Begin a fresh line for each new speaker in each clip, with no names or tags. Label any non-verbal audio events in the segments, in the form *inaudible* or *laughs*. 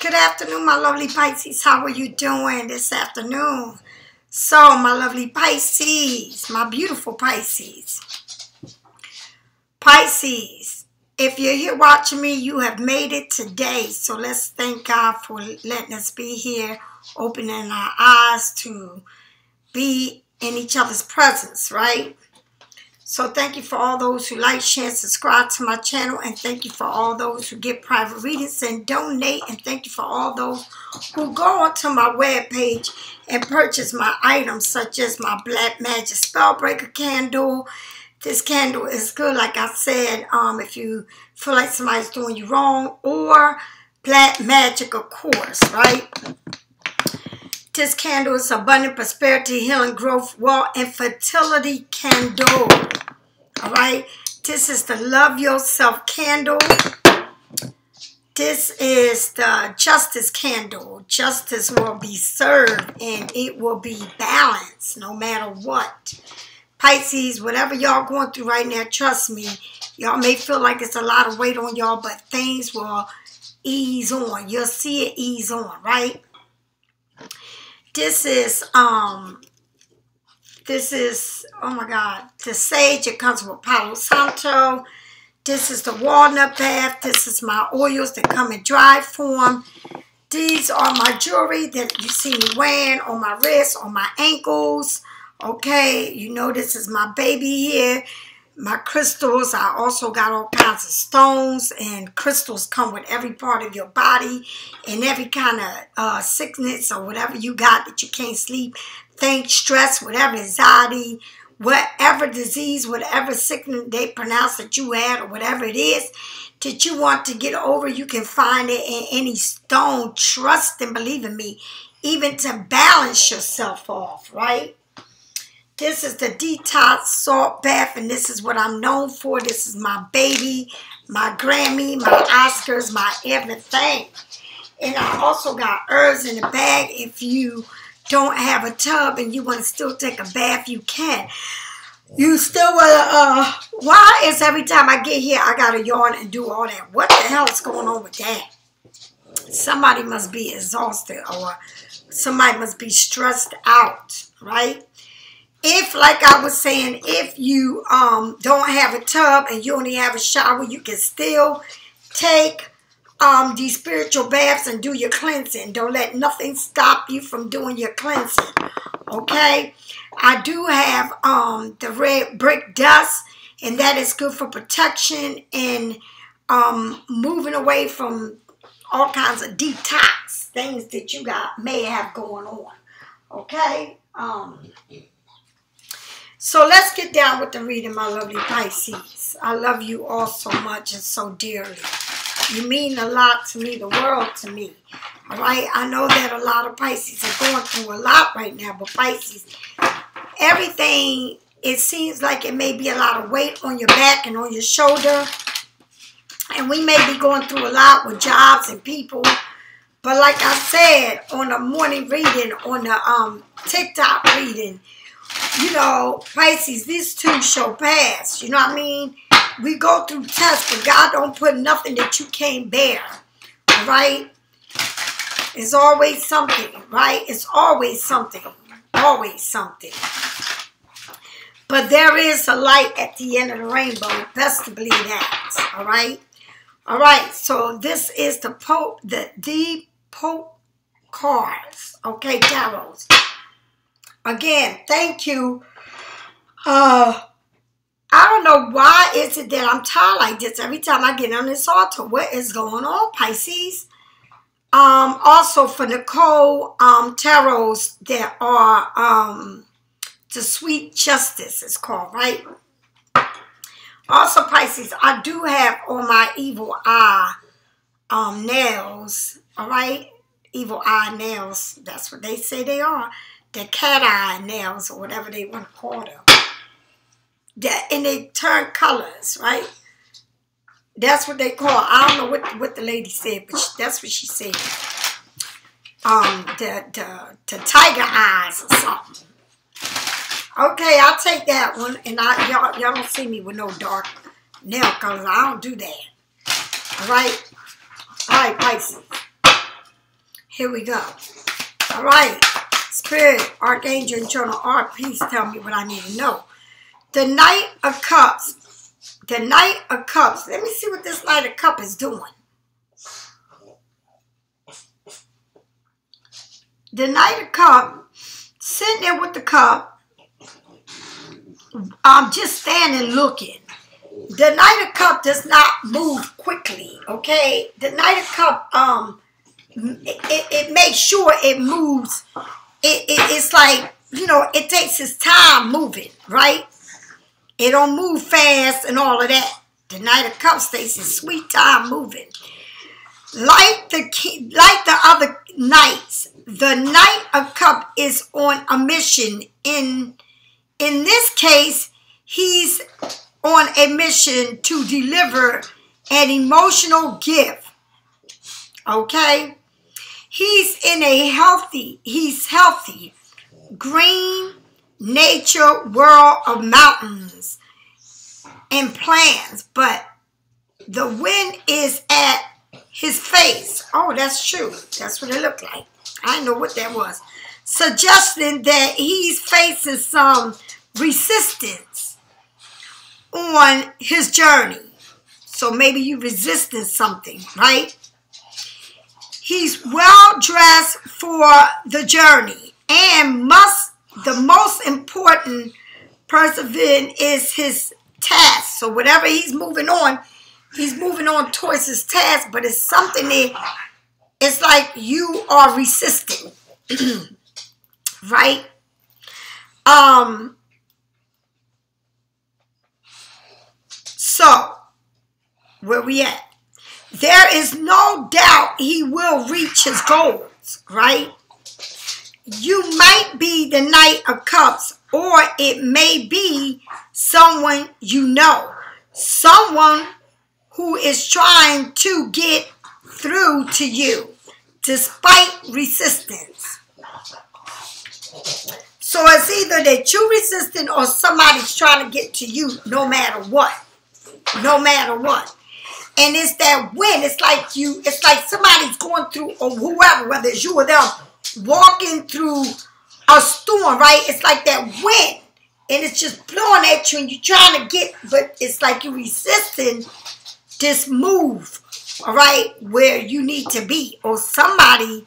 Good afternoon, my lovely Pisces. How are you doing this afternoon? So, my lovely Pisces, my beautiful Pisces. Pisces, if you're here watching me, you have made it today. So let's thank God for letting us be here, opening our eyes to be in each other's presence, right? So thank you for all those who like, share, subscribe to my channel. And thank you for all those who get private readings and donate. And thank you for all those who go onto my webpage and purchase my items such as my Black Magic Spellbreaker candle. This candle is good, like I said, um, if you feel like somebody's doing you wrong. Or Black Magic, of course, right? This candle is abundant prosperity, healing, growth, wealth, and fertility candle. All right. This is the love yourself candle. This is the justice candle. Justice will be served and it will be balanced no matter what. Pisces, whatever y'all going through right now, trust me, y'all may feel like it's a lot of weight on y'all, but things will ease on. You'll see it ease on, right? This is, um, this is, oh my God, the sage. It comes with Palo Santo. This is the walnut bath. This is my oils that come in dry form. These are my jewelry that you see me wearing on my wrists, on my ankles. Okay, you know this is my baby here my crystals. I also got all kinds of stones and crystals come with every part of your body and every kind of uh, sickness or whatever you got that you can't sleep, think, stress, whatever anxiety, whatever disease, whatever sickness they pronounce that you had or whatever it is that you want to get over, you can find it in any stone. Trust and believe in me, even to balance yourself off, right? This is the Detox Salt Bath, and this is what I'm known for. This is my baby, my Grammy, my Oscars, my everything. And I also got herbs in the bag. If you don't have a tub and you want to still take a bath, you can. You still want to, uh, why is every time I get here, I got to yawn and do all that? What the hell is going on with that? Somebody must be exhausted or somebody must be stressed out, right? If like I was saying, if you um, don't have a tub and you only have a shower, you can still take um, these spiritual baths and do your cleansing. Don't let nothing stop you from doing your cleansing. Okay? I do have um, the red brick dust, and that is good for protection and um, moving away from all kinds of detox things that you got may have going on. Okay? Um, so let's get down with the reading, my lovely Pisces. I love you all so much and so dearly. You mean a lot to me, the world to me. All right? I know that a lot of Pisces are going through a lot right now, but Pisces, everything, it seems like it may be a lot of weight on your back and on your shoulder. And we may be going through a lot with jobs and people. But like I said on the morning reading, on the um, TikTok reading, you know, Pisces, these two shall pass. You know what I mean? We go through tests, but God don't put nothing that you can't bear. Right? It's always something, right? It's always something. Always something. But there is a light at the end of the rainbow. Best to believe that. All right? All right. So this is the Pope, the deep Pope cards. Okay, tarots. Again, thank you. Uh, I don't know why is it that I'm tired like this every time I get on this altar. What is going on, Pisces? Um, also for Nicole um, tarots that are um, the Sweet Justice is called, right? Also, Pisces, I do have on my evil eye um, nails, all right? Evil eye nails, that's what they say they are the cat eye nails or whatever they want to call them. That, and they turn colors, right? That's what they call. I don't know what what the lady said, but she, that's what she said. Um, the the the tiger eyes or something. Okay, I'll take that one, and I y'all y'all don't see me with no dark nail colors. I don't do that. All right, all right, Pisces. Here we go. All right. Spirit, Archangel, Eternal Art, please tell me what I need to know. The Knight of Cups. The Knight of Cups. Let me see what this Knight of Cup is doing. The Knight of Cup, sitting there with the cup, I'm just standing looking. The Knight of Cup does not move quickly, okay? The Knight of Cup, um, it, it, it makes sure it moves. It, it, it's like, you know, it takes its time moving, right? It don't move fast and all of that. The Knight of Cups takes its sweet time moving. Like the like the other knights, the Knight of Cup is on a mission. In in this case, he's on a mission to deliver an emotional gift. Okay? He's in a healthy, he's healthy, green nature world of mountains and plants, but the wind is at his face. Oh, that's true. That's what it looked like. I know what that was. Suggesting that he's facing some resistance on his journey. So maybe you resisting something, right? He's well dressed for the journey and must the most important persevering is his task. So whatever he's moving on, he's moving on towards his task, but it's something that it's like you are resisting. *clears throat* right? Um so where we at? There is no doubt he will reach his goals, right? You might be the Knight of Cups, or it may be someone you know, someone who is trying to get through to you despite resistance. So it's either that you're resisting or somebody's trying to get to you no matter what. No matter what. And it's that wind. It's like you, it's like somebody's going through, or whoever, whether it's you or them, walking through a storm, right? It's like that wind. And it's just blowing at you and you're trying to get, but it's like you're resisting this move, all right, where you need to be. Or somebody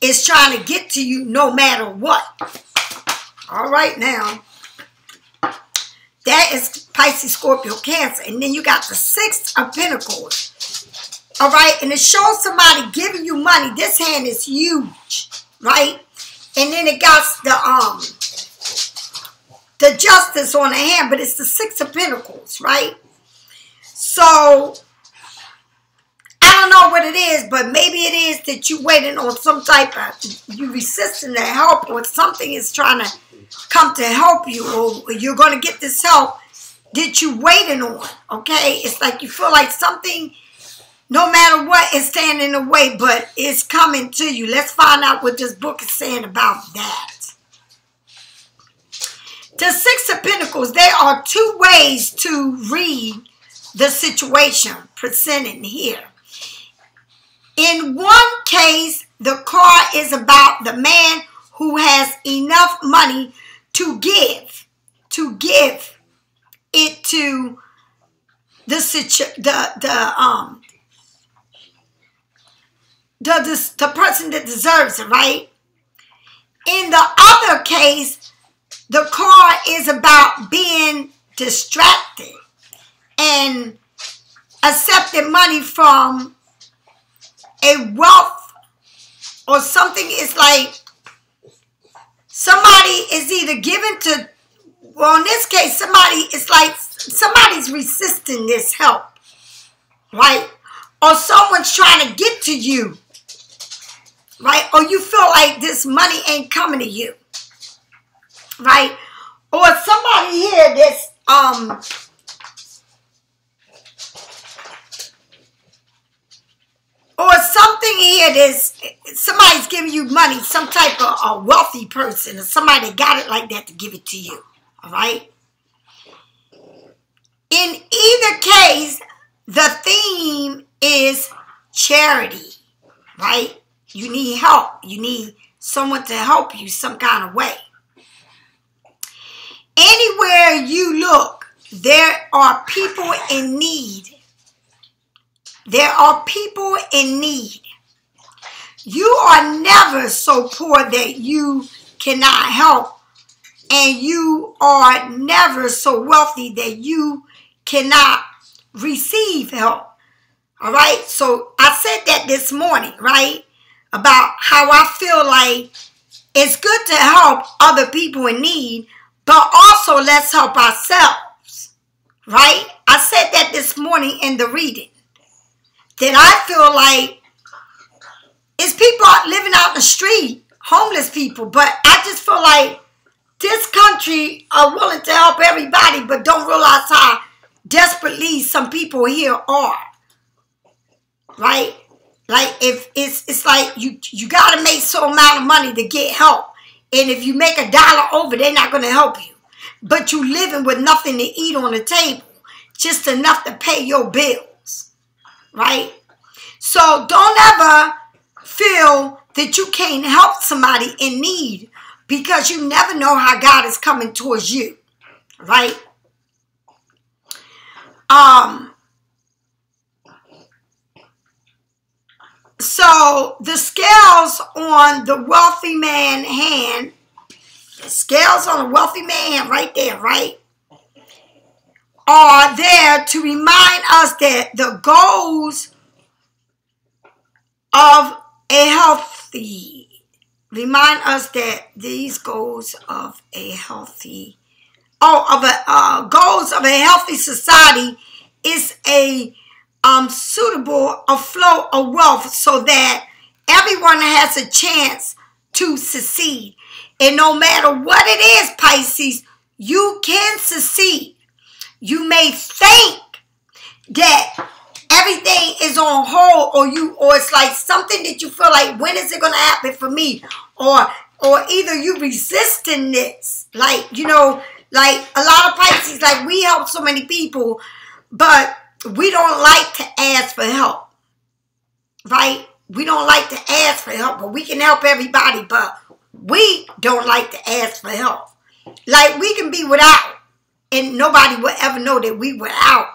is trying to get to you no matter what. All right, now. That is Pisces, Scorpio, Cancer. And then you got the Six of Pentacles. All right, and it shows somebody giving you money. This hand is huge right? And then it got the um the justice on the hand, but it's the six of pentacles, right? So I don't know what it is, but maybe it is that you're waiting on some type of you resisting the help or something is trying to come to help you or you're gonna get this help that you're waiting on. Okay? It's like you feel like something no matter what is standing in the way, but it's coming to you. Let's find out what this book is saying about that. The Six of Pentacles, there are two ways to read the situation presented here. In one case, the card is about the man who has enough money to give, to give it to the situ the the um the, the person that deserves it, right? In the other case, the car is about being distracted and accepting money from a wealth or something is like somebody is either given to well in this case somebody is like somebody's resisting this help right or someone's trying to get to you right? Or you feel like this money ain't coming to you, right? Or somebody here that's um or something here that's somebody's giving you money, some type of a wealthy person or somebody got it like that to give it to you. Right. In either case, the theme is charity, right? You need help. You need someone to help you some kind of way. Anywhere you look, there are people in need. There are people in need. You are never so poor that you cannot help, and you are never so wealthy that you cannot receive help. All right, so I said that this morning, right? About how I feel like it's good to help other people in need, but also let's help ourselves, right? I said that this morning in the reading. That I feel like it's people living out in the street, homeless people, but I just feel like this country are willing to help everybody, but don't realize how desperately some people here are. Right? Like if it's it's like you you gotta make so amount of money to get help. And if you make a dollar over, they're not gonna help you. But you living with nothing to eat on the table, just enough to pay your bills. Right? So don't ever feel that you can't help somebody in need because you never know how God is coming towards you. Right? Um, so the scales on the wealthy man hand, the scales on the wealthy man right there, right, are there to remind us that the goals of a healthy, remind us that these goals of a healthy oh, of a uh, goals of a healthy society is a um, suitable a flow of wealth so that everyone has a chance to succeed. And no matter what it is, Pisces, you can succeed. You may think that everything is on hold or you or it's like something that you feel like when is it going to happen for me or or either you resisting this like you know like a lot of Pisces, like we help so many people, but we don't like to ask for help. Right? We don't like to ask for help, but we can help everybody, but we don't like to ask for help. Like we can be without, and nobody will ever know that we were out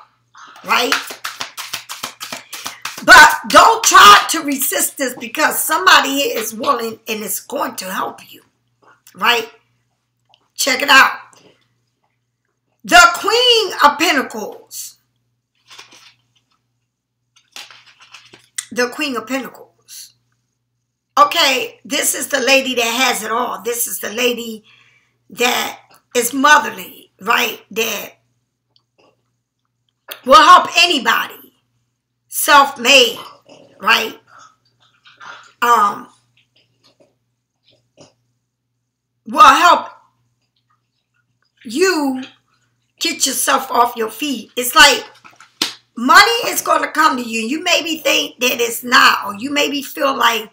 right? Don't try to resist this because somebody is willing and is going to help you, right? Check it out. The Queen of Pentacles. The Queen of Pentacles. Okay, this is the lady that has it all. This is the lady that is motherly, right? That will help anybody. Self-made, right? Um, will help you get yourself off your feet. It's like money is going to come to you. You maybe think that it's not, or you maybe feel like,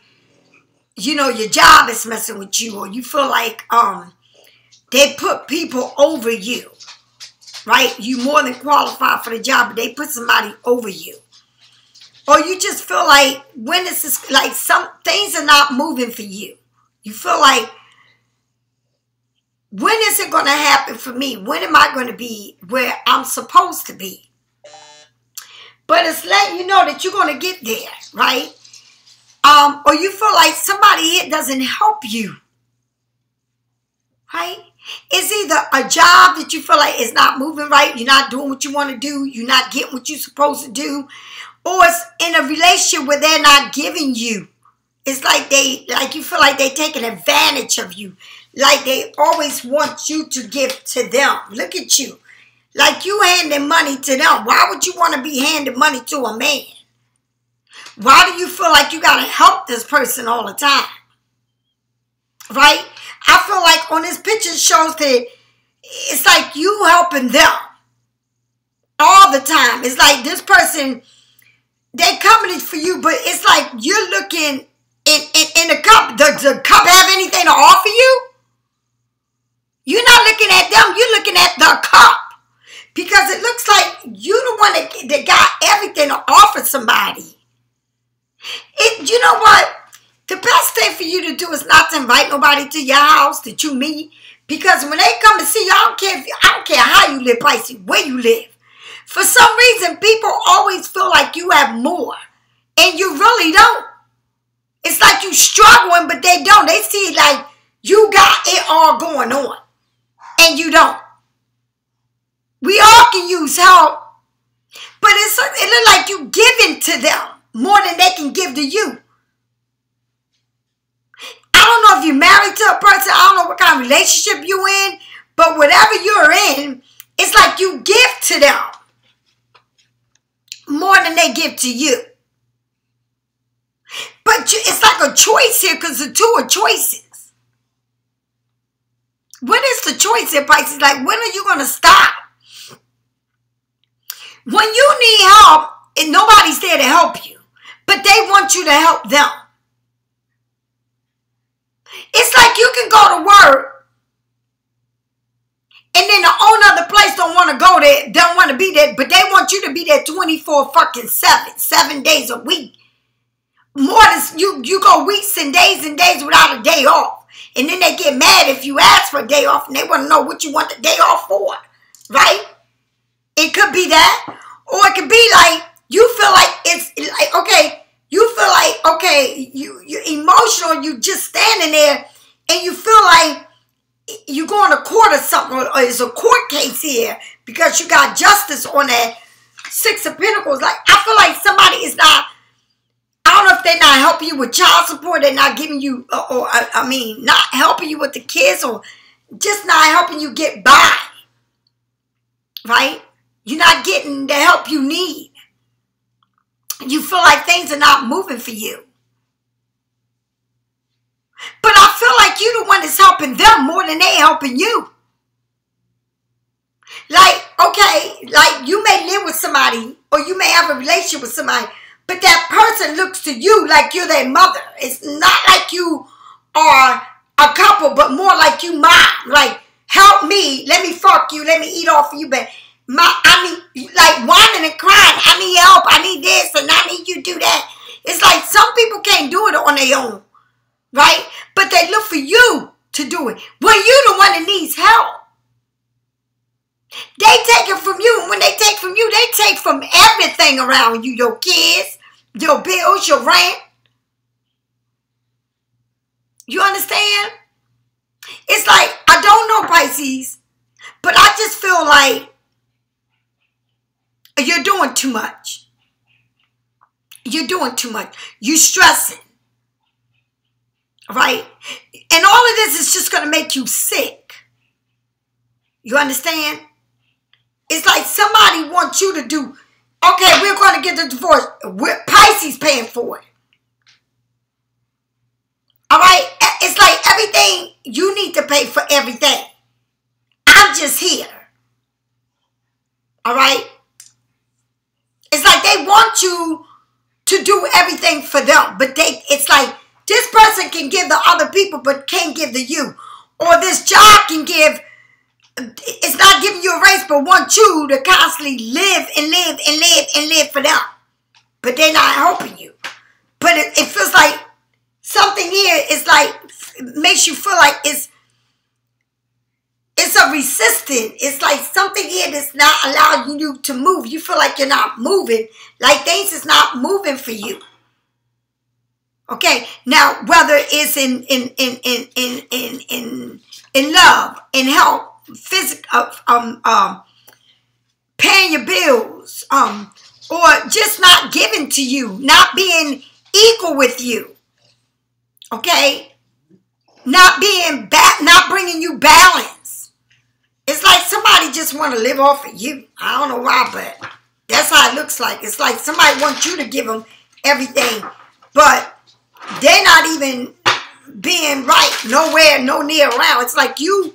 you know, your job is messing with you, or you feel like um they put people over you, right? You more than qualified for the job, but they put somebody over you. Or you just feel like when is this, is like some things are not moving for you. You feel like when is it going to happen for me? When am I going to be where I'm supposed to be? But it's letting you know that you're going to get there, right? Um, or you feel like somebody here doesn't help you, right? It's either a job that you feel like is not moving right, you're not doing what you want to do, you're not getting what you're supposed to do, or it's in a relationship where they're not giving you. It's like they, like you feel like they're taking advantage of you like they always want you to give to them. Look at you. Like you handing money to them. Why would you want to be handing money to a man? Why do you feel like you got to help this person all the time? Right? I feel like on this picture shows that it's like you helping them all the time. It's like this person, they coming for you, but it's like you're looking in, in, in the cup. Does the cup have anything to offer you? You're not looking at them, you're looking at the cup. Because it looks like you the one that, that got everything to offer somebody. It, you know what? The best thing for you to do is not to invite nobody to your house that you meet. Because when they come to see you, I don't care if you, I don't care how you live, Pisces, where you live. For some reason, people always feel like you have more. And you really don't. It's like you struggling, but they don't. They see like you got it all going on. And you don't. We all can use help. But it's it look like you giving to them more than they can give to you. I don't know if you're married to a person. I don't know what kind of relationship you're in. But whatever you're in, it's like you give to them more than they give to you. But it's like a choice here because the two are choices. What is the choice here, Pisces? Like, when are you going to stop? When you need help, and nobody's there to help you, but they want you to help them. It's like you can go to work and then the own other place don't want to go there, don't want to be there, but they want you to be there 24 fucking 7, 7 days a week. More than you, you go weeks and days and days without a day off. And then they get mad if you ask for a day off and they want to know what you want the day off for. Right? It could be that. Or it could be like you feel like it's like, okay, you feel like, okay, you, you're emotional, you just standing there and you feel like you're going to court or something, or it's a court case here because you got justice on that Six of Pentacles. Like, I feel like somebody is not, I don't know if they're not helping you with child support, they're not giving you, uh, or, or I mean, not helping you with the kids, or just not helping you get by. Right? You're not getting the help you need. You feel like things are not moving for you. But I feel like you're the one that's helping them more than they helping you. Like, okay, like you may live with somebody or you may have a relationship with somebody, but that person looks to you like you're their mother. It's not like you are a couple, but more like you mom. Like, help me, let me fuck you, let me eat off of you, but my, I mean, like whining and crying. I need help. I need this and I need you to do that. It's like some people can't do it on their own, right? But they look for you to do it. When you the one that needs help. They take it from you. And when they take from you, they take from everything around you. Your kids, your bills, your rent. You understand? It's like, I don't know Pisces, but I just feel like you're doing too much. You're doing too much. You stressing. Right? And all of this is just going to make you sick. You understand? It's like somebody wants you to do, okay, we're going to get the divorce. We're, Pisces paying for it. All right? It's like everything, you need to pay for everything. I'm just here. All right? It's like they want you to do everything for them, but they it's like this person can give the other people but can't give the you. Or this job can give it's not giving you a raise but want you to constantly live and live and live and live for them. But they're not helping you. But it, it feels like something here is like makes you feel like it's it's a resistance. It's like something here that's not allowing you to move. You feel like you're not moving, like things is not moving for you. Okay, now whether it's in in in in in in in, in love, in health, physical, um, um, paying your bills, um, or just not giving to you, not being equal with you. Okay, not being back, not bringing you balance it's like somebody just want to live off of you. I don't know why, but that's how it looks like. It's like somebody wants you to give them everything, but they're not even being right nowhere, no near around. It's like you,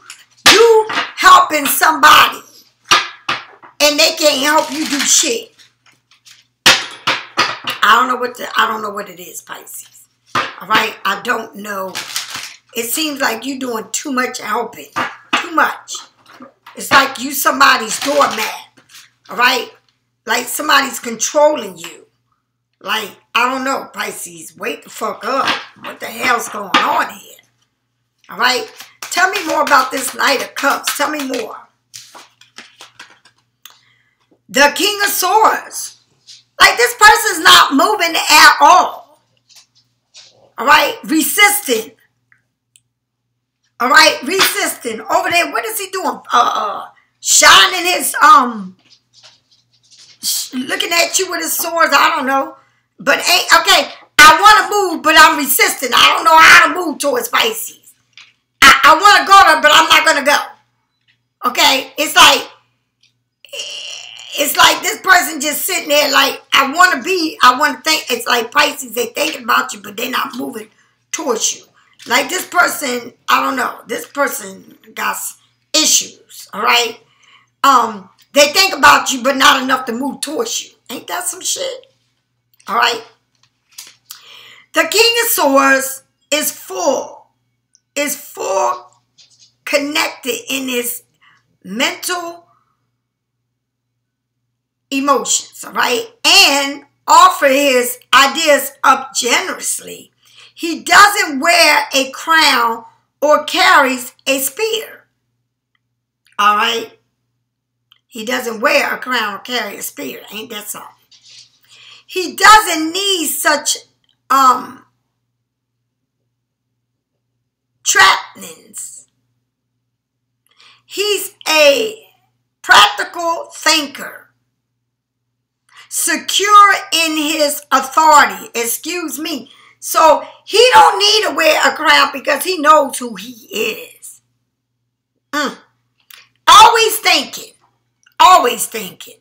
you helping somebody, and they can't help you do shit. I don't know what the, I don't know what it is, Pisces. All right, I don't know. It seems like you're doing too much helping, too much. It's like you somebody's doormat, all right? Like somebody's controlling you, Like, I don't know, Pisces, wake the fuck up. What the hell's going on here? All right? Tell me more about this Knight of Cups. Tell me more. The King of Swords. Like, this person's not moving at all. All right? Resisting. All right? Resisting. Over there, what is he doing? Uh, uh, shining his, um, looking at you with his swords. I don't know. But hey, okay. I want to move, but I'm resisting. I don't know how to move towards Pisces. I, I want to go there, but I'm not gonna go. Okay, it's like it's like this person just sitting there like I want to be. I want to think. It's like Pisces. They thinking about you, but they're not moving towards you. Like this person, I don't know. This person got issues. All right. Um, they think about you, but not enough to move towards you. Ain't that some shit? All right. The King of Swords is full, is full connected in his mental emotions, all right? And offer his ideas up generously. He doesn't wear a crown or carries a spear. All right? He doesn't wear a crown or carry a spear. Ain't that something? He doesn't need such um trappings. He's a practical thinker, secure in his authority. Excuse me. So he don't need to wear a crown because he knows who he is. Mm. Always thinking. Always thinking.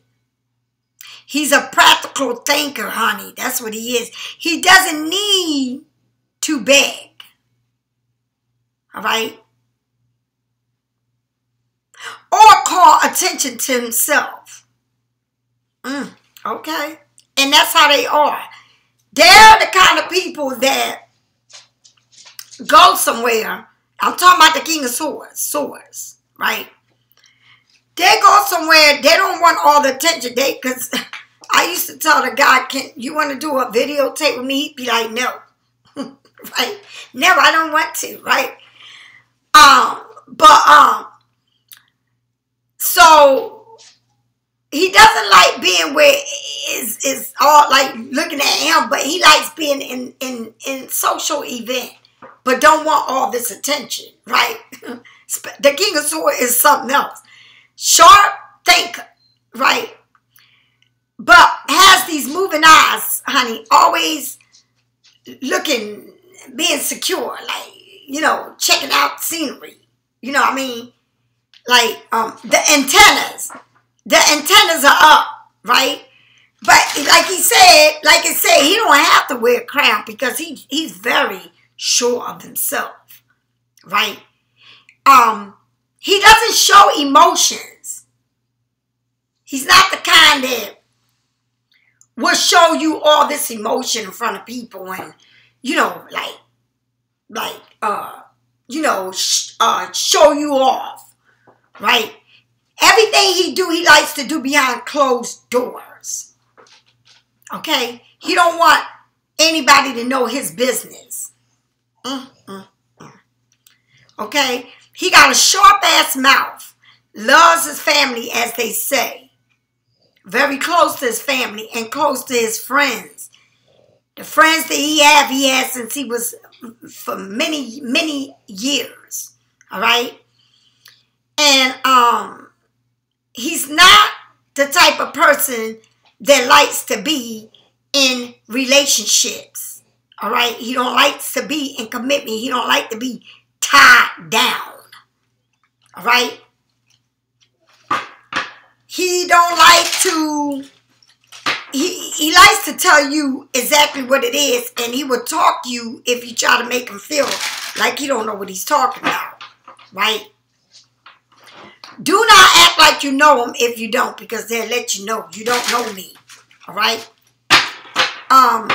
He's a practical thinker, honey. That's what he is. He doesn't need to beg. All right? Or call attention to himself. Mm, okay. And that's how they are. They're the kind of people that go somewhere. I'm talking about the King of Swords. Swords, right? They go somewhere. They don't want all the attention. They, because *laughs* I used to tell the guy, "Can you want to do a videotape with me?" He'd be like, "No." *laughs* right? Never. I don't want to. Right? Um. But um. So he doesn't like being where is is all like looking at him, but he likes being in in in social event, but don't want all this attention. Right? *laughs* the King of Swords is something else. Sharp thinker. Right? But has these moving eyes, honey, always looking, being secure, like, you know, checking out scenery. You know what I mean? Like, um, the antennas, the antennas are up, right? But like he said, like I said, he don't have to wear a crown because he he's very sure of himself, right? Um, he doesn't show emotions. He's not the kind that will show you all this emotion in front of people and, you know, like, like, uh, you know, sh- uh, show you off, right? Everything he do, he likes to do behind closed doors. Okay? He don't want anybody to know his business. Mm, mm, mm. Okay? He got a sharp ass mouth. Loves his family, as they say very close to his family and close to his friends. The friends that he have, he has since he was for many, many years. All right. And um, he's not the type of person that likes to be in relationships. All right. He don't like to be in commitment. He don't like to be tied down. All right. He don't like to he, he likes to tell you exactly what it is and he will talk to you if you try to make him feel like you don't know what he's talking about right? Do not act like you know him if you don't because they'll let you know. You don't know me all right? Um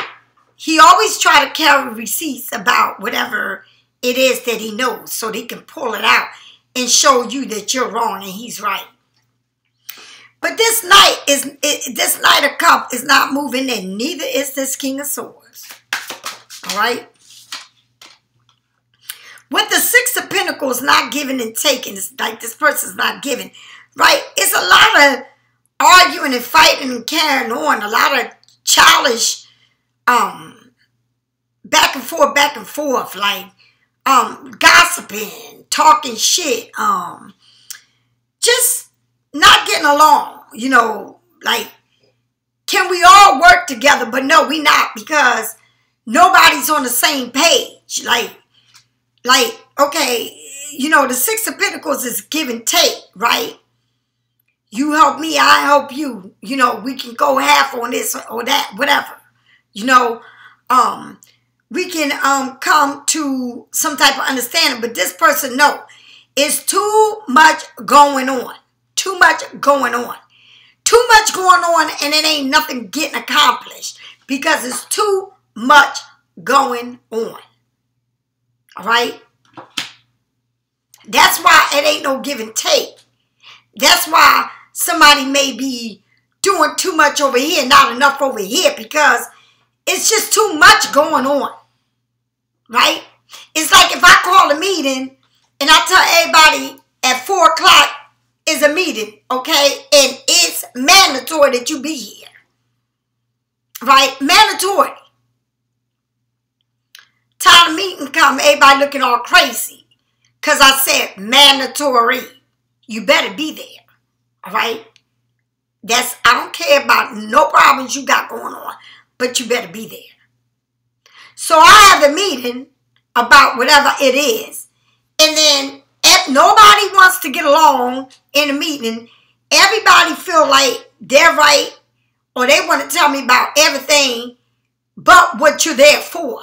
he always try to carry receipts about whatever it is that he knows so that he can pull it out and show you that you're wrong and he's right But this knight is it, this knight of cup is not moving in. Neither is this king of swords. All right. With the six of pentacles not giving and taking, it's like this person's not giving, right? It's a lot of arguing and fighting and carrying on. A lot of childish, um, back and forth, back and forth, like um, gossiping, talking shit, um, just not getting along. You know, like can we all work together? But no, we not because nobody's on the same page. Like, like okay, you know, the Six of Pentacles is give and take, right? You help me, I help you. You know, we can go half on this or that, whatever. You know, um, we can um come to some type of understanding. But this person, no, it's too much going on. Too much going on. Too much going on, and it ain't nothing getting accomplished because it's too much going on. All right? That's why it ain't no give and take. That's why somebody may be doing too much over here, not enough over here, because it's just too much going on. Right? It's like if I call a meeting and I tell everybody at 4 o'clock is a meeting, okay? And it's mandatory that you be here. Right? Mandatory. Time the meeting come, everybody looking all crazy. Because I said mandatory. You better be there. All right? That's, I don't care about no problems you got going on, but you better be there. So I have the meeting about whatever it is. And then if nobody wants to get along in a meeting, everybody feel like they're right or they want to tell me about everything but what you're there for.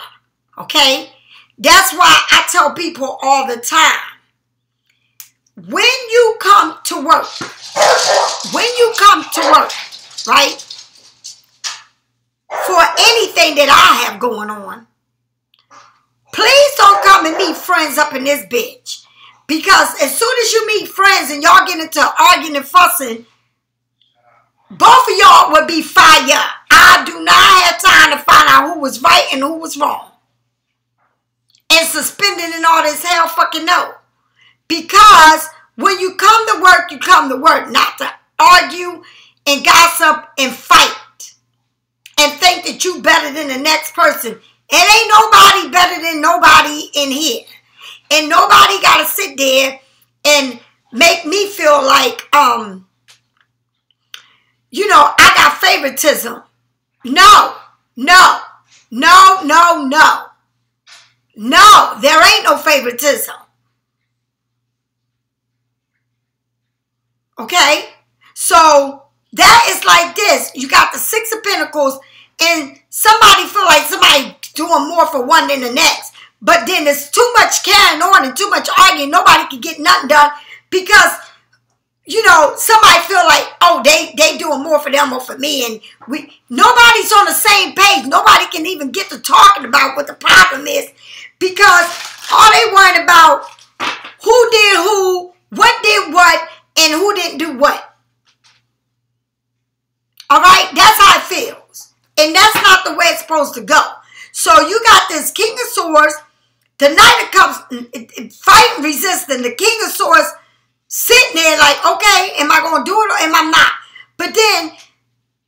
Okay? That's why I tell people all the time. When you come to work, when you come to work, right? For anything that I have going on, please don't come and meet friends up in this bitch. Because as soon as you meet friends and y'all get into arguing and fussing, both of y'all will be fired. I do not have time to find out who was right and who was wrong. And suspending and all this hell fucking no. Because when you come to work, you come to work, not to argue and gossip and fight and think that you better than the next person. It ain't nobody better than nobody in here. And nobody got to sit there and make me feel like, um, you know, I got favoritism. No, no, no, no, no. No, there ain't no favoritism. Okay? So that is like this. You got the Six of Pentacles, and somebody feel like somebody doing more for one than the next. But then there's too much carrying on and too much arguing. Nobody can get nothing done because, you know, somebody feel like, oh, they they doing more for them or for me. And we nobody's on the same page. Nobody can even get to talking about what the problem is because all they worried about who did who, what did what, and who didn't do what. All right, that's how it feels. And that's not the way it's supposed to go. So you got this King of Swords, the Knight of Cups fighting, resisting, the King of Swords sitting there like, okay, am I going to do it or am I not? But then,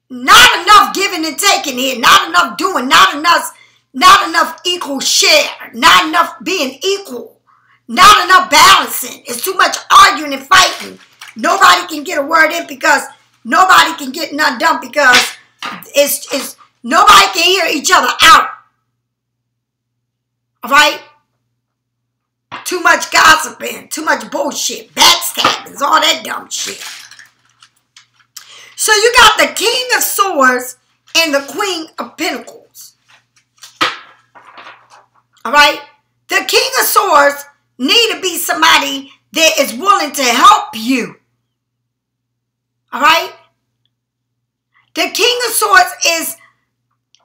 not enough giving and taking here, not enough doing, not enough, not enough equal share, not enough being equal, not enough balancing. It's too much arguing and fighting. Nobody can get a word in because nobody can get none done because it's, it's nobody can hear each other out. All right? Much gossiping, too much bullshit, backstabbing, all that dumb shit. So you got the King of Swords and the Queen of Pentacles. All right? The King of Swords need to be somebody that is willing to help you. All right? The King of Swords is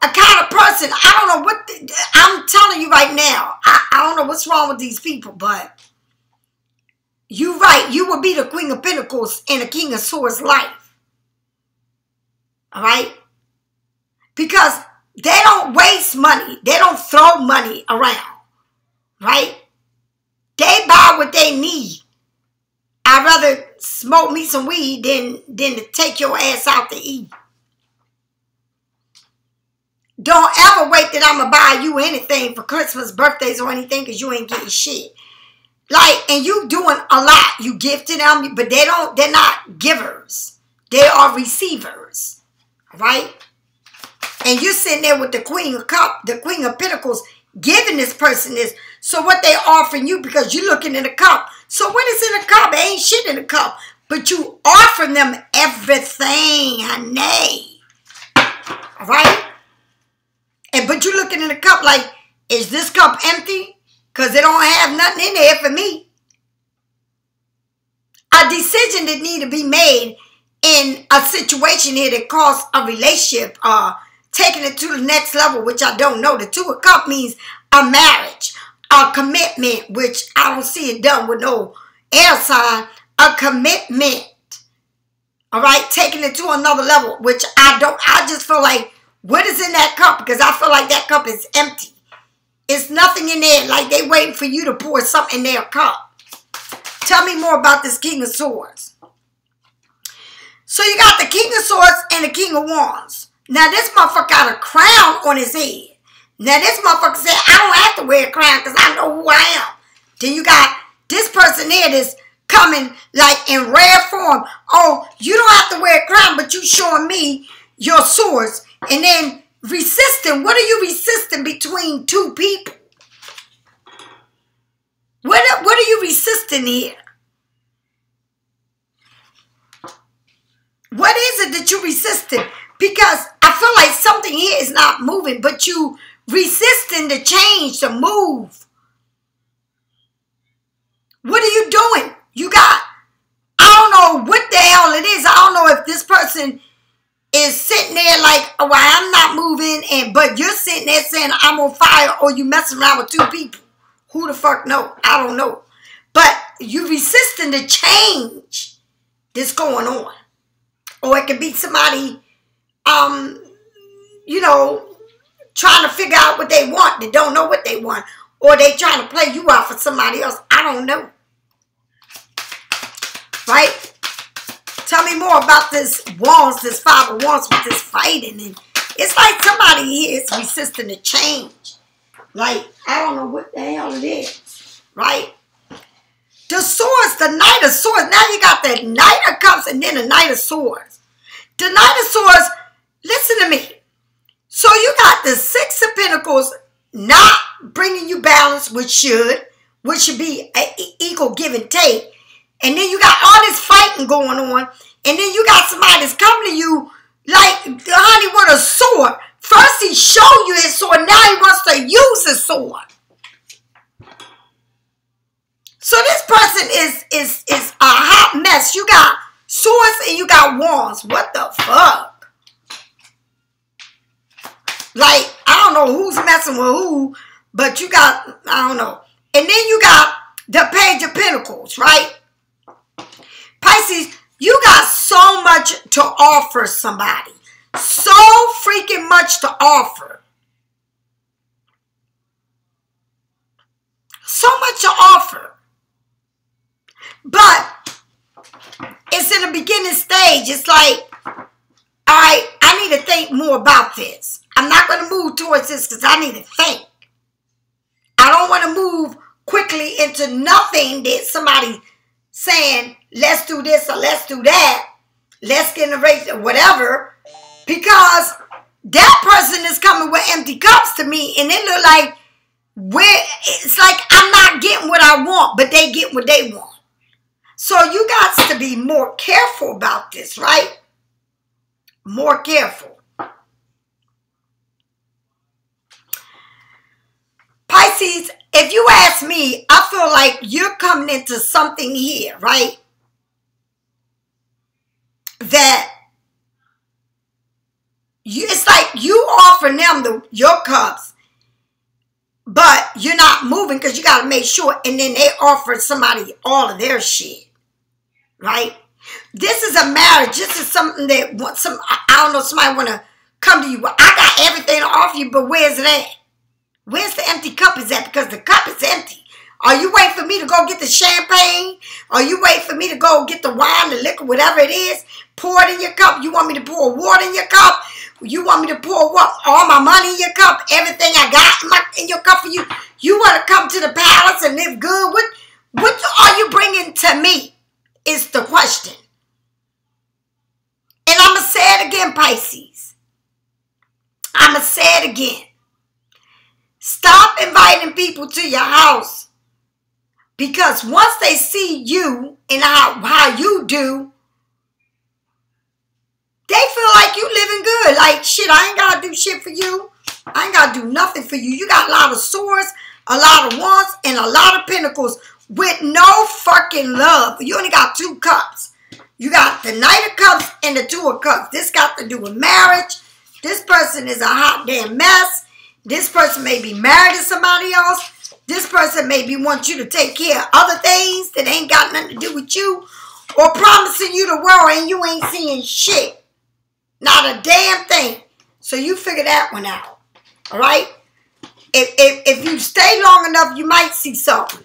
a kind of person. I don't know what the, I'm telling you right now. I, I don't know what's wrong with these people, but you're right. You will be the Queen of Pentacles and a King of Swords life. All right? Because they don't waste money. They don't throw money around. Right? They buy what they need. I'd rather smoke me some weed than, than to take your ass out to eat. Don't ever wait that I'm going to buy you anything for Christmas, birthdays, or anything because you ain't getting shit. Like, and you doing a lot. You gifted them, but they don't, they're not givers. They are receivers. Right? And you're sitting there with the Queen of Cup, the Queen of Pentacles, giving this person this. So what they offering you because you're looking in a cup. So what is in a cup? It ain't shit in a cup. But you offering them everything, honey. All right? And but you looking in the cup like, is this cup empty? Because it don't have nothing in there for me. A decision that need to be made in a situation here that cause a relationship, uh, taking it to the next level, which I don't know. The two of cup means a marriage, a commitment, which I don't see it done with no air sign, a commitment. All right, taking it to another level, which I don't, I just feel like, what is in that cup? Because I feel like that cup is empty. It's nothing in there, like they waiting for you to pour something in their cup. Tell me more about this King of Swords. So you got the King of Swords and the King of Wands. Now this motherfucker got a crown on his head. Now this motherfucker said, I don't have to wear a crown because I know who I am. Then you got this person here that's coming like in rare form. Oh, you don't have to wear a crown, but you showing me your swords. And then resisting. What are you resisting between two people? What, what are you resisting here? What is it that you're resisting? Because I feel like something here is not moving, but you resisting the change, the move. What are you doing? You got, I don't know what the hell it is. I don't know if this person is sitting there like, oh, well, I'm not moving, and but you're sitting there saying I'm on fire, or you messing around with two people. Who the fuck know? I don't know. But you resisting the change that's going on. Or it could be somebody, um, you know, trying to figure out what they want. They don't know what they want. Or they trying to play you out for somebody else. I don't know. Right? Tell me more about this wands, this five of wands with this fighting. And it's like somebody here is resisting the change. Like, I don't know what the hell it is. Right? The swords, the knight of swords. Now you got the knight of cups and then the knight of swords. The knight of swords, listen to me. So you got the six of pentacles not bringing you balance, which should, which should be an equal give and take. And then you got all this fighting going on. And then you got somebody that's coming to you like, honey, with a sword. First he showed you his sword. Now he wants to use his sword. So this person is is is a hot mess. You got swords and you got wands. What the fuck? Like, I don't know who's messing with who, but you got, I don't know. And then you got the page of pentacles, right? Pisces, you got so much to offer somebody. So freaking much to offer. So much to offer. But it's in the beginning stage. It's like, all right, I need to think more about this. I'm not going to move towards this because I need to think. I don't want to move quickly into nothing that somebody saying, let's do this or let's do that, let's get in a race or whatever, because that person is coming with empty cups to me and it look like where it's like I'm not getting what I want, but they get what they want. So you got to be more careful about this, right? More careful. Pisces, if you ask me, I feel like you're coming into something here, right? That you, it's like you offer them the your cups, but you're not moving because you got to make sure. And then they offer somebody all of their shit, right? this is a marriage. This is something that what some I don't know somebody want to come to you. Well, I got everything to offer you, but where's it at? Where's the empty cup is at? Because the cup is empty. Are you waiting for me to go get the champagne? Are you waiting for me to go get the wine, the liquor, whatever it is? Pour it in your cup. You want me to pour water in your cup? You want me to pour what? All my money in your cup? Everything I got in, my, in your cup for you? You want to come to the palace and live good? What, what are you bringing to me? Is the question. And I'm going to say it again, Pisces. I'm going to say it again. Stop inviting people to your house because once they see you and how, how you do, they feel like you living good. Like, shit, I ain't got to do shit for you. I ain't got to do nothing for you. You got a lot of swords, a lot of wands, and a lot of pentacles with no fucking love. You only got two cups. You got the Knight of Cups and the Two of Cups. This got to do with marriage. This person is a hot damn mess. This person may be married to somebody else. This person maybe wants you to take care of other things that ain't got nothing to do with you or promising you the world and you ain't seeing shit. Not a damn thing. So you figure that one out. All right? If, if, if you stay long enough, you might see something.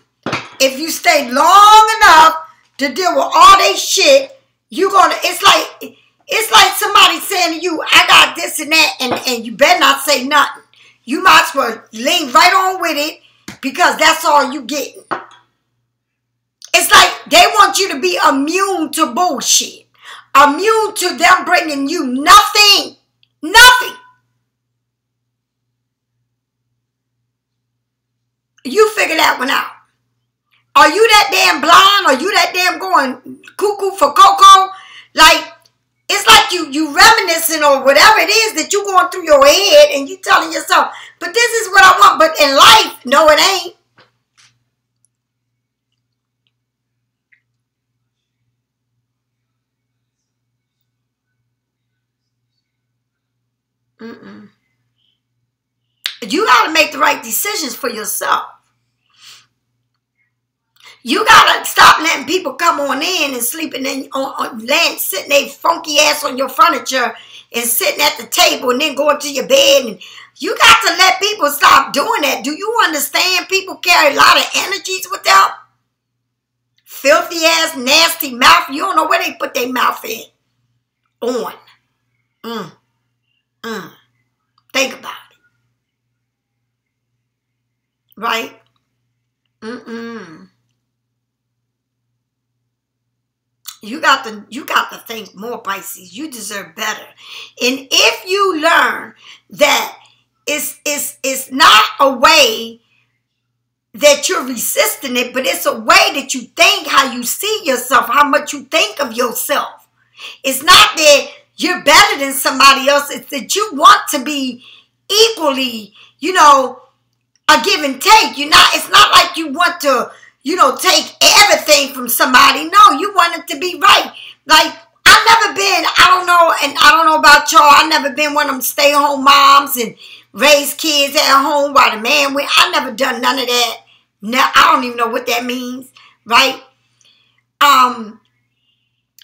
If you stay long enough to deal with all that shit, you gonna, it's like, it's like somebody saying to you, I got this and that, and, and you better not say nothing. You might as well lean right on with it because that's all you getting. It's like they want you to be immune to bullshit. Immune to them bringing you nothing. Nothing. You figure that one out. Are you that damn blind? Are you that damn going cuckoo for cocoa? Like, it's like you you reminiscing or whatever it is that you're going through your head and you telling yourself, but this is what I want. But in life, no, it ain't. Mm-mm. You got to make the right decisions for yourself. You gotta stop letting people come on in and sleeping in on, on land, sitting their funky ass on your furniture and sitting at the table and then going to your bed. And you got to let people stop doing that. Do you understand? People carry a lot of energies with them. Filthy ass, nasty mouth. You don't know where they put their mouth in. On. Mm. Mm. Think about it. Right? Mm-mm. You got to you got to think more, Pisces. You deserve better. And if you learn that it's it's it's not a way that you're resisting it, but it's a way that you think how you see yourself, how much you think of yourself. It's not that you're better than somebody else, it's that you want to be equally, you know, a give and take. You're not, it's not like you want to you know, take everything from somebody. No, you want it to be right. Like, I've never been, I don't know, and I don't know about y'all, I've never been one of them stay home moms and raise kids at home while the man went. I never done none of that. No, I don't even know what that means, right? Um,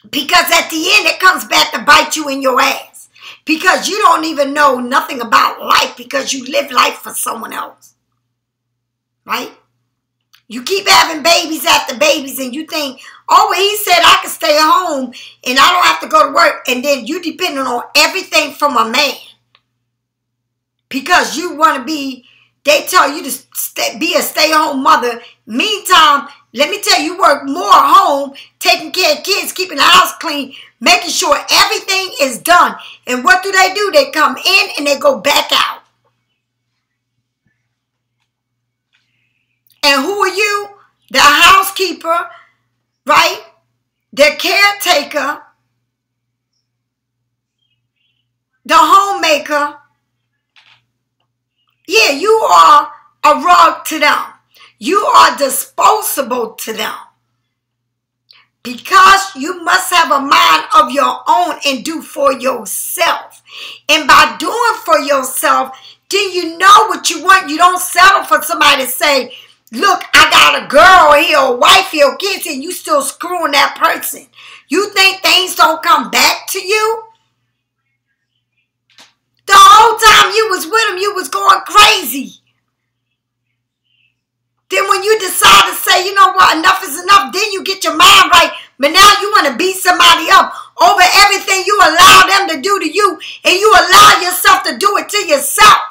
because at the end, it comes back to bite you in your ass. Because you don't even know nothing about life because you live life for someone else. Right? You keep having babies after babies and you think, oh, he said I can stay home and I don't have to go to work. And then you depending on everything from a man. Because you want to be, they tell you to stay, be a stay-at-home mother. Meantime, let me tell you, you work more at home, taking care of kids, keeping the house clean, making sure everything is done. And what do they do? They come in and they go back out. And who are you? The housekeeper, right? The caretaker, the homemaker. Yeah, you are a rug to them. You are disposable to them. Because you must have a mind of your own and do for yourself. And by doing for yourself, then you know what you want. You don't settle for somebody to say, look, I got a girl here, a wife here, kids here, you still screwing that person. You think things don't come back to you? The whole time you was with him, you was going crazy. Then when you decide to say, you know what, enough is enough, then you get your mind right. But now you want to beat somebody up over everything you allow them to do to you, and you allow yourself to do it to yourself.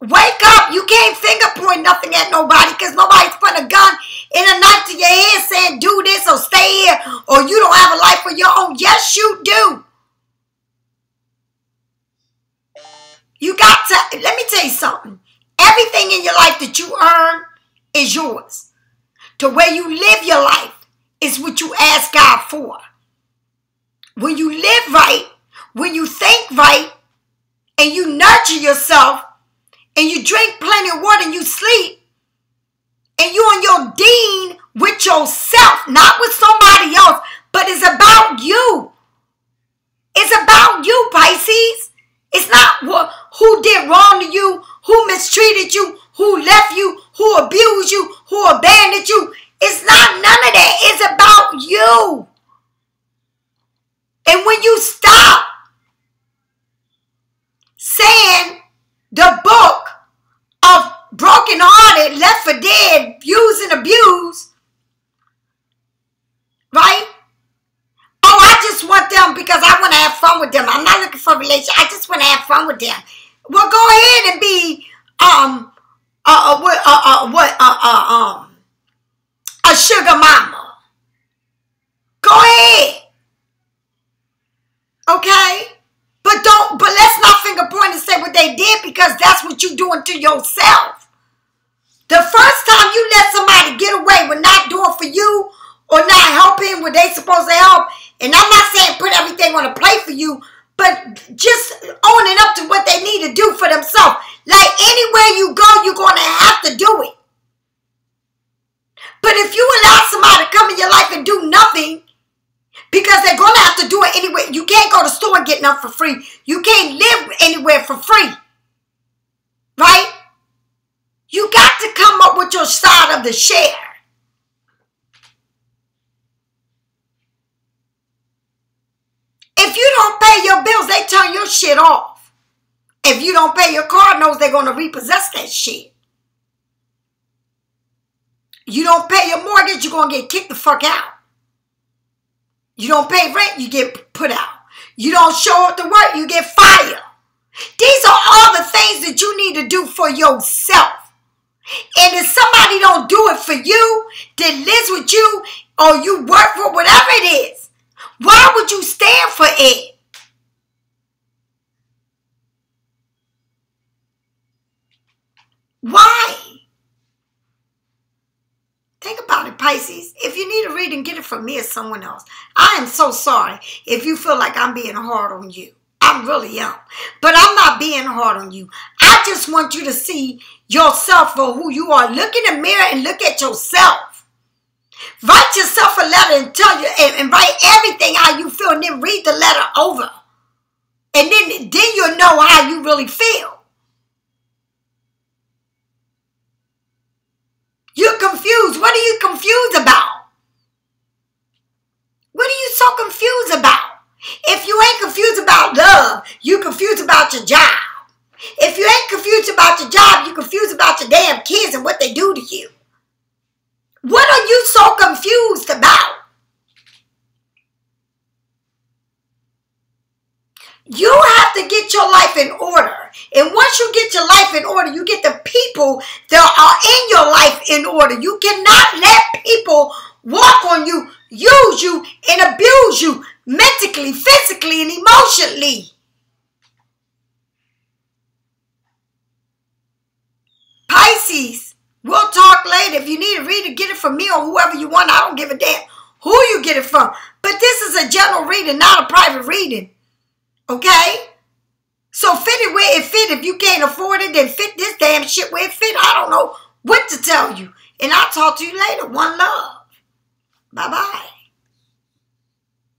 Wake up. You can't finger point nothing at nobody because nobody's putting a gun and a knife to your head saying do this or stay here or you don't have a life of your own. Yes, you do. You got to, let me tell you something. Everything in your life that you earn is yours. To where you live your life is what you ask God for. When you live right, when you think right, and you nurture yourself, and you drink plenty of water and you sleep, and you on your dean with yourself, not with somebody else, but it's about you. It's about you, Pisces. It's not what, who did wrong to you, who mistreated you, who left you, who abused you, who abandoned you. It's not none of that. It's about you. And when you stop saying the book of broken hearted, left for dead, abused and abused, right? Oh, I just want them because I want to have fun with them. I'm not looking for a relationship. I just want to have fun with them. Well, go ahead and be um uh, uh what uh, uh uh, uh um a sugar mama. Go ahead. Okay? But don't but let's not finger point and say what they did because that's what you're doing to yourself. The first time you let somebody get away with not doing for you or not helping what they supposed to help, and I'm not saying put everything on a plate for you, but just owning up to what they need to do for themselves. Like anywhere you go, you're going to have to do it. But if you allow somebody to come in your life and do nothing, because they're going to have to do it anyway. You can't go to the store and get nothing for free. You can't live anywhere for free. Right? You got to come up with your side of the share. If you don't pay your bills, they turn your shit off. If you don't pay your car notes, they're going to repossess that shit. You don't pay your mortgage, you're going to get kicked the fuck out. You don't pay rent, you get put out. You don't show up to work, you get fired. These are all the things that you need to do for yourself. And if somebody don't do it for you, that lives with you, or you work for whatever it is, why would you stand for it? Why? Think about it, Pisces. If you need a reading, get it from me or someone else. I am so sorry if you feel like I'm being hard on you. I really am. But I'm not being hard on you. I just want you to see yourself for who you are. Look in the mirror and look at yourself. Write yourself a letter and tell you and, and write everything how you feel and then read the letter over. And then, then you'll know how you really feel. You're confused. What are you confused about? What are you so confused about? If you ain't confused about love, you confused about your job. If you ain't confused about your job, you confused about your damn kids and what they do to you. What are you so confused about? You have to get your life in order. And once you get your life in order, you get the people that are in your life in order. You cannot let people walk on you, use you, and abuse you mentally, physically, and emotionally. Pisces, we'll talk later. If you need a reader, get it from me or whoever you want. I don't give a damn who you get it from. But this is a general reading, not a private reading. Okay? So fit it where it fit. If you can't afford it, then fit this damn shit where it fit. I don't know what to tell you. And I'll talk to you later. One love. Bye-bye.